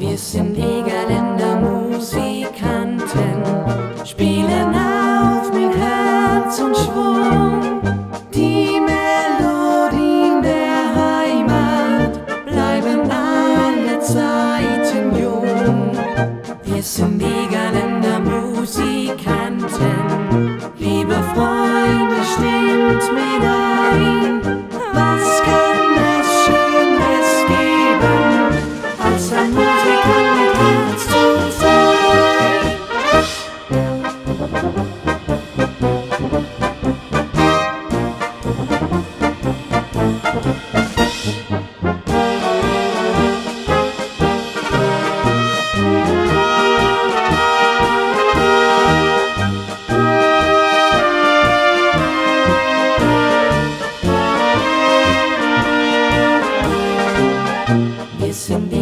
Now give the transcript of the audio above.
Wir sind Egerländer Musikanten, spielen auf mit Herz und Schwung. Die Melodien der Heimat bleiben alle Zeiten jung. Wir sind Egerländer Musikanten, liebe Freunde, stimmt mir auf. Listen.